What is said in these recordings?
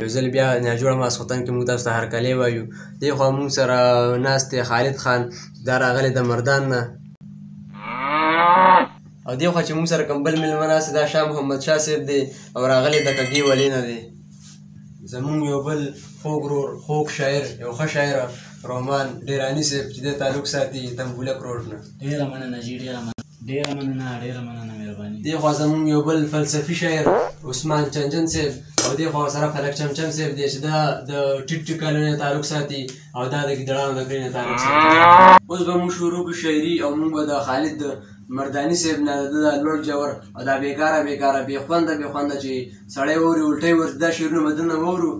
یو ځل بیا ناجوړه ماسخوتن کې موږ تاسو ته هرکلی وایو دی خو موږ سره ناست دی خالد خان دا راغلی د مردان نه او دی خو چې موږ سره کوم بل مېلمه ناست دا شاه محمد شاه صاحب دی او راغلی د کږې ولې نه دی زموږ یو بل خوږ ورور خوږ شاعر یو ښه شاعر رومان ډیرانی صاحب چې د تعلق ساتي تنبولک روډ نه ډیره مننه جی ډیره مننه ډیره مننه ډیره مننه مهرباني دی خو زموږ یو بل فلسفي شاعر عثمان چنجن صاحب او دی خو سره فلک چمچم صاحب دی چې دا د ټیټ ټکالو نه تعلق ساتي او دا د ګیدړانو د کړې نه تعلق ساتي اوس به موږ شروع کړو شاعري او موږ به د خالد مردانی صاحب نه د لوړ جوړ او دا بیکاره بیکاره بې خونده بې خونده چې سړی ووري الټي ورته دا شعرونه مدونه وورو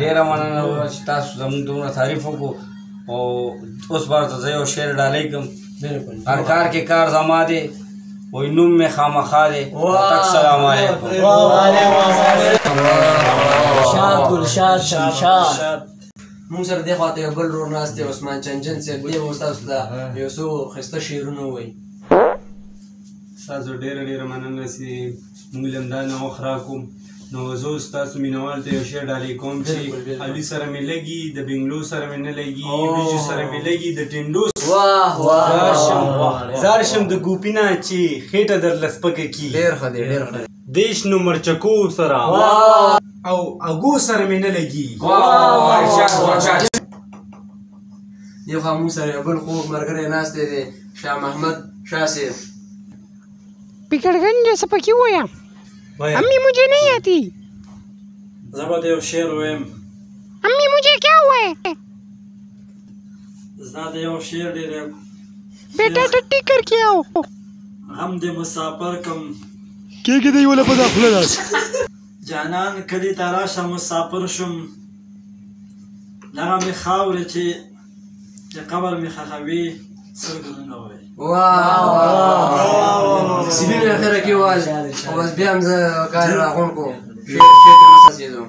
ډیره مننه وروره چې تاسو زموږ دومره تعریف وکړو او اوس به ورته زه یو شعر ډالۍ کړم بلکل هر کار کې کار زما دی وای نوم مې خامخا دی تک سلام علیکم شاد ګل شاد شمشاد مونږ سره د خواته یو بل رور ناست دی عثمان چنجن صاحب دی مو تاسو ته یو څو خسته شعرونه وایي ستاسو ډیره ډیره مننه چې موږ لم دا نوښت راکو نو زه ستاسو مینوال ته یو شعر ډالۍ کوم چې علي سره مې لګي د بنګلو سره مې نه لګي وریجو سره مې لګي د ټینډو واه واه زار شم د ګوپینا چې خېټه در لسپکه کی ډیر ښه دی ډیر ښه دیش نو مرچکو سره او اګو سره مې نه لګي واه واه دی خو موږ سره بل خو مرګره ناشته دی شاه محمد شاه سي پکړګنج څه پکې وایم امي مجھے نه آتی زبا ته یو شعر وایم امي مجھے کیا ہوا ہے زما ته یو شعر ډیر بیٹا ټټی کر کے آو غم دې مسافر کم کېږي دی ولا په داخله ده جانان کلي ته راشه مسافر شم دغه مې خاورې چې چې قبر مې خښوي سرګلونه وایي واو سیبی مې اخره کې وال او بس بیا هم زه کار راغونډ کوم شوې شوې ته ورسېدم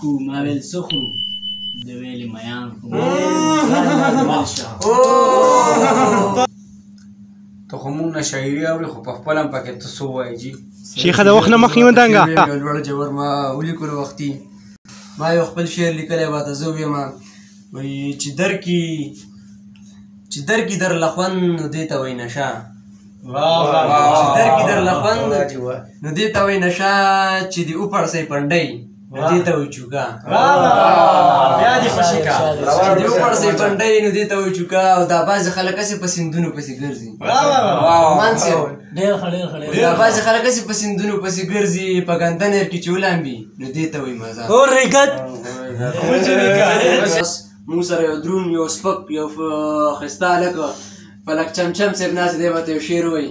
کو ما ویل څه خورو د ویلې میان خو ته خو مونږ نه شاعري اورې خو په خپل هم پکې ته څه وایې جي شیخه د وخت نه مخکې مه دنګه لوړ جوړ ما ولیکل وختي ما یو خپل شعر لیکلی به ته زه ویم چې درکې چې درکې در لخوند نو دې ته وایي نشه چې درکې در لخوند نو دې ته وایي نشه چې دې وپړسئ پنډۍ نو دې ته وایي چوکا بیا دې خوشې کا چې دې وپړسې پنډۍ نو دې ته وایي چوکا او دا بعضې خلک هسې په سیندونو پسې ګرځي مان صاحب ډېر ښه ډېر ښه دا بعضې خلک هسې په سیندونو پسې ګرځي په ګنده نهر کې چې ولامبي نو دې ته وایي مزه او رېګت موږ سره یو درون یو سپک یو ښایسته هلک فلک چمچم صاحب ناست دی به ته یو شعر وایي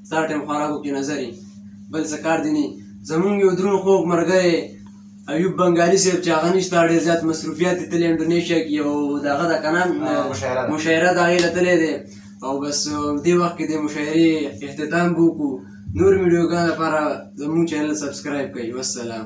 دا ټیم خوراکو کې نظر یې بل څه کار دی نه زمونږ یو درون خوږ ملګری ایوب بنګالي صاحب چې هغه نشته ډېر زیات مصروفیات یې تللی انډونیشیا کې یو د هغه د کنان مشاعره د هغې له تللی دی او بس دې وخت کې د مشاعرې اختتام به وکړو نور ویډیوګانو لپاره زموږ چینل سبسکرایب کړئ والسلام